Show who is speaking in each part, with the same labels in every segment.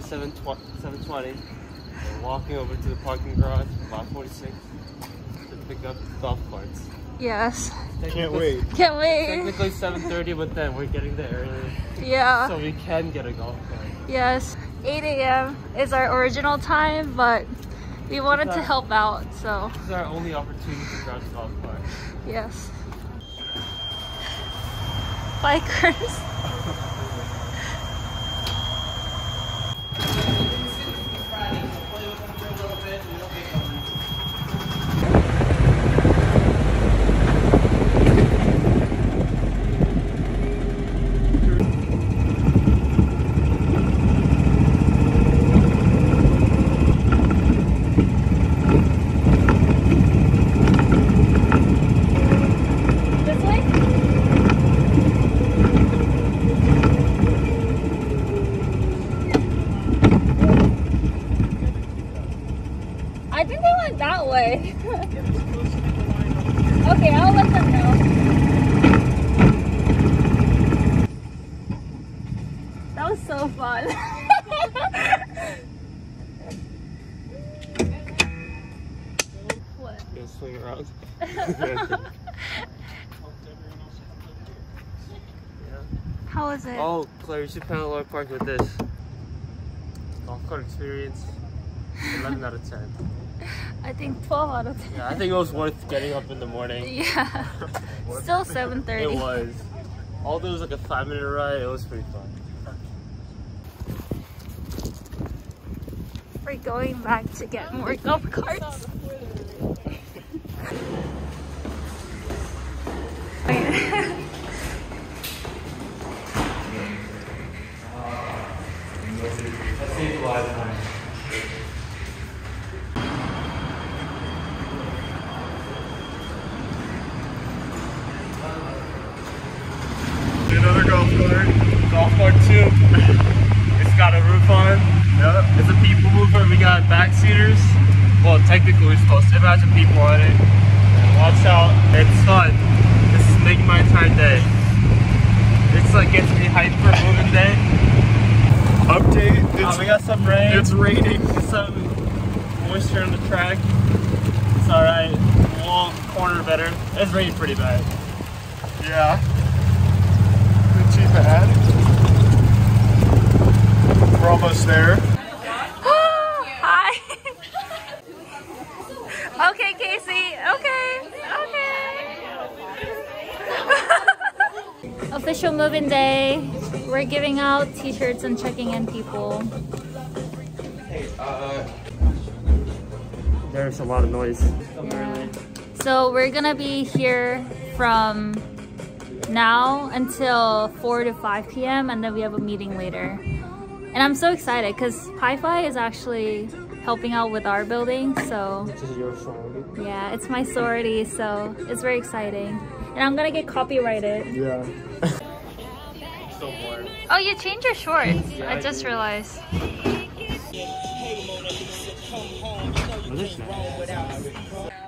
Speaker 1: 720. We're walking over to the parking garage, lot 46, to pick up golf carts.
Speaker 2: Yes.
Speaker 3: Can't wait.
Speaker 2: Can't wait.
Speaker 1: Technically 7.30, but then we're getting there early.
Speaker 2: Yeah.
Speaker 1: So we can get a golf cart.
Speaker 2: Yes. 8 a.m. is our original time, but we wanted to help out, so
Speaker 1: This is our only opportunity to grab a golf cart.
Speaker 2: yes. Bikers. I think they went that way. okay, I'll let them know. That was so fun. what?
Speaker 1: Gonna swing around.
Speaker 2: How was it?
Speaker 1: oh, Claire, you should lot park with this. Golf cart experience, 11 out of 10.
Speaker 2: I think 12 out of 10.
Speaker 1: Yeah, I think it was worth getting up in the morning.
Speaker 2: Yeah. Still 7.30.
Speaker 1: It was. Although it was like a five minute ride, it was pretty fun.
Speaker 2: We're going back to get more golf carts.
Speaker 3: golf cart.
Speaker 1: Golf cart too. it's got a roof on. it.
Speaker 3: Yep.
Speaker 1: It's a people mover. We got backseaters. Well, technically we're supposed to imagine people on it. Watch out. It's fun. This is making my entire day. It's like gets me hyped for moving day.
Speaker 3: Update.
Speaker 1: Uh,
Speaker 3: It's,
Speaker 1: we got some rain.
Speaker 3: it's raining.
Speaker 1: some moisture on the track. It's alright. We'll corner better. It's raining pretty bad.
Speaker 3: Yeah. Pretty bad. We're almost there.
Speaker 2: Hi. okay, Casey. Okay. Okay. Official moving day. We're giving out t-shirts and checking in people.
Speaker 1: Uh, there's a lot of noise.
Speaker 2: Yeah. So we're gonna be here from now until 4 to 5 p.m. and then we have a meeting later. And I'm so excited because Pi Phi is actually helping out with our building. So
Speaker 1: This is your song.
Speaker 2: yeah, it's my sorority, so it's very exciting. And I'm gonna get copyrighted.
Speaker 3: Yeah.
Speaker 1: So.
Speaker 2: Oh, you changed your shorts. I just realized.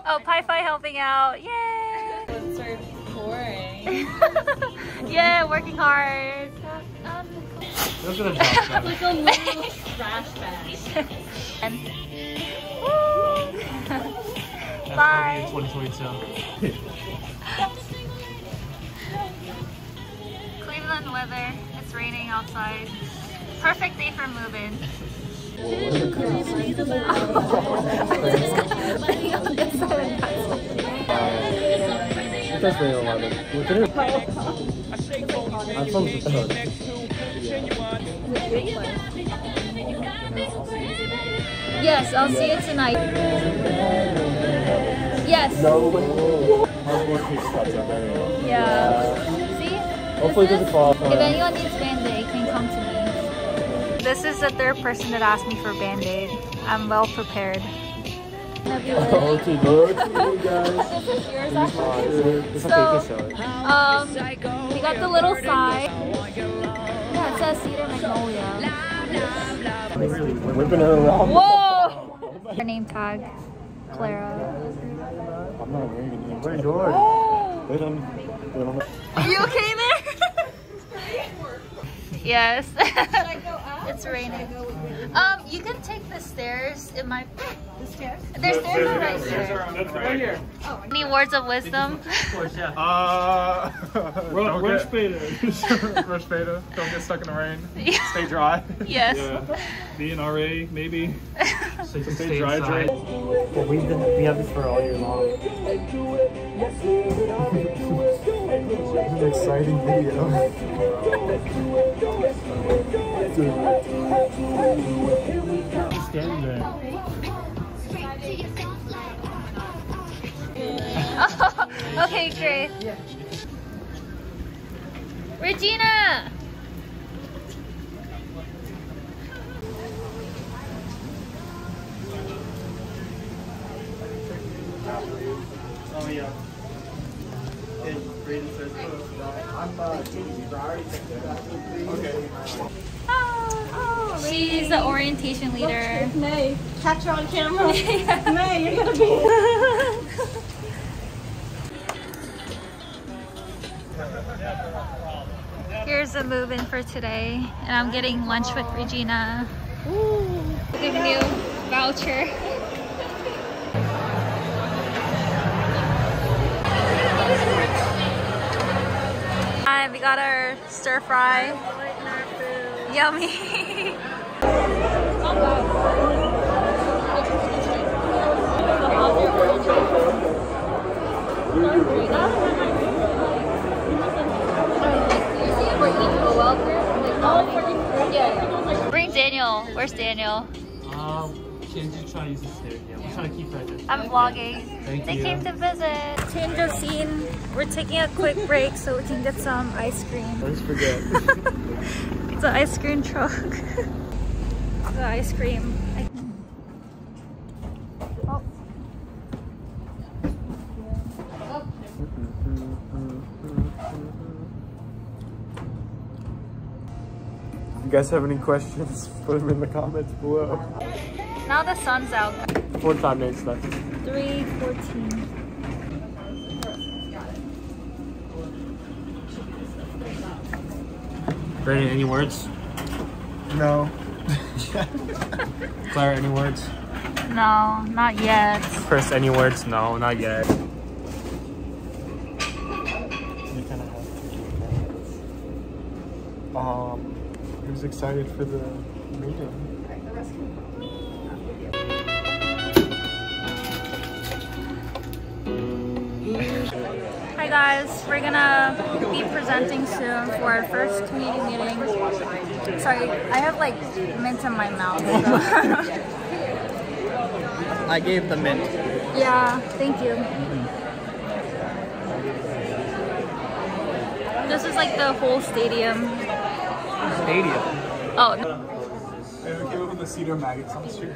Speaker 2: Oh, Pi Phi helping out. Yay!
Speaker 4: Boring.
Speaker 2: yeah, working hard. Um,
Speaker 1: Look at the top.
Speaker 4: like a little trash bag.
Speaker 2: and Bye.
Speaker 1: 2022.
Speaker 2: Cleveland weather. It's raining outside. Perfect day for moving.
Speaker 1: That's very eleven. I'm from the
Speaker 2: Yes, I'll see you tonight. Yes. Yeah. See?
Speaker 1: Hopefully it doesn't fall apart.
Speaker 2: If anyone needs Band-Aid, can come to me. This is the third person that asked me for Band-Aid. I'm well prepared.
Speaker 1: Oh, too good.
Speaker 2: This is yours actually. So-. Um, we got the little sign. Yeah, it says Cedar Magnolia.
Speaker 1: Whipping her around.
Speaker 2: Whoa! Her name tag, Clara.
Speaker 1: I'm not wearing it. Where's yours? Wait on. Wait on.
Speaker 2: Are you okay there? yes. it's raining. Um, you can take the stairs. It might. The stairs? There's stairs are right here.
Speaker 3: That's right here.
Speaker 2: Any words of wisdom? Of course, yeah.
Speaker 3: Uh, don't
Speaker 1: Rush
Speaker 3: get,
Speaker 1: beta.
Speaker 3: rush beta. Don't get stuck in the rain. Stay dry.
Speaker 2: yes.
Speaker 1: DNRA, maybe.
Speaker 3: Stay dry, dry.
Speaker 1: Well, we've been, we have this for all year long.
Speaker 3: It's an exciting video.
Speaker 1: Standing there.
Speaker 2: okay, great. Regina!
Speaker 1: Oh, yeah. Braden ah, oh,
Speaker 2: She's the orientation leader.
Speaker 4: May, catch her on camera. May, you're gonna be.
Speaker 2: Here's the move-in for today, and I'm getting lunch with Regina. Ooh, giving you voucher. Hi, we got our stir fry. Yummy. Bring Daniel. Where's Daniel?
Speaker 1: Um, Ken's just trying to use the stairs. Yeah, we're trying to keep Frederick.
Speaker 2: I'm vlogging.
Speaker 1: Thank
Speaker 2: they
Speaker 1: you.
Speaker 2: came to visit. Change of scene. We're taking a quick break so we can get some ice cream.
Speaker 3: Let's forget.
Speaker 2: It's an ice cream truck. the ice cream.
Speaker 3: You guys have any questions, put them in the comments below.
Speaker 2: Now the sun's out.
Speaker 3: 45 minutes left.
Speaker 2: 314.
Speaker 1: Brandon, any words?
Speaker 3: No.
Speaker 1: Clara, any words?
Speaker 2: No, not yet.
Speaker 1: Chris, any words? No, not yet.
Speaker 3: You kind of have to. Um, he was excited for the meeting.
Speaker 2: Hi guys, we're gonna be presenting soon for our first community meeting. Sorry, I have like mint in my mouth. so-
Speaker 5: I gave the mint.
Speaker 2: yeah, thank you. This is like the whole stadium.
Speaker 5: Stadium.
Speaker 2: Oh, no.
Speaker 3: Hey, we came up with the cedar maggots on the street.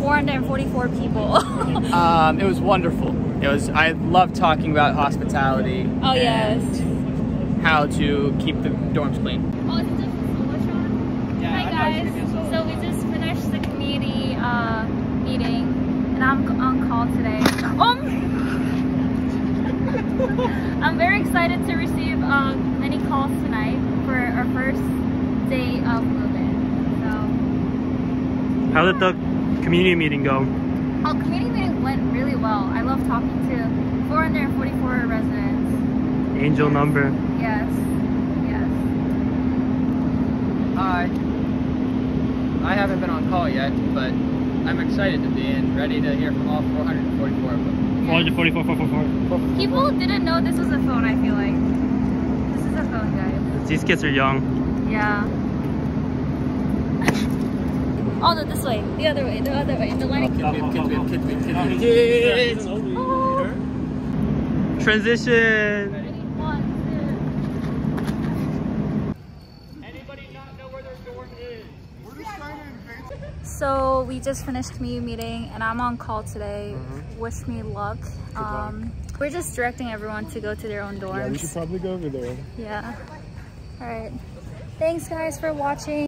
Speaker 2: 444 people?
Speaker 5: Um, it was wonderful. It was. I love talking about hospitality.
Speaker 2: Oh, yes.
Speaker 5: and How to keep the dorms clean.
Speaker 2: Oh, is this a solo shot? Hi guys. So we just finished the community uh, meeting, and and I'm on call today. Um, I'm very excited to receive uh, many calls tonight for our first day of moving. So,
Speaker 1: How did the community meeting go?
Speaker 2: oh, community meeting went really well. I love talking to 444 residents.
Speaker 1: Angel number.
Speaker 2: Yes, yes.
Speaker 5: Hi. I haven't been on call yet, but I'm excited to be and ready to hear from all 444 of them.
Speaker 1: 444, 444.
Speaker 2: People didn't know this was a phone. I feel like this is a phone, guys.
Speaker 1: These kids are young.
Speaker 2: Yeah. oh no, this way. The other way. The other way. In the line. Oh.
Speaker 1: Transition.
Speaker 2: Ready? One,
Speaker 1: Anybody not know where their dorm is?
Speaker 2: So we just finished community meeting and I'm on call today. Wish me luck. Um, we're just directing everyone to go to their own dorms.
Speaker 3: Yeah, we should probably go over there.
Speaker 2: Yeah. All right. Thanks guys for watching.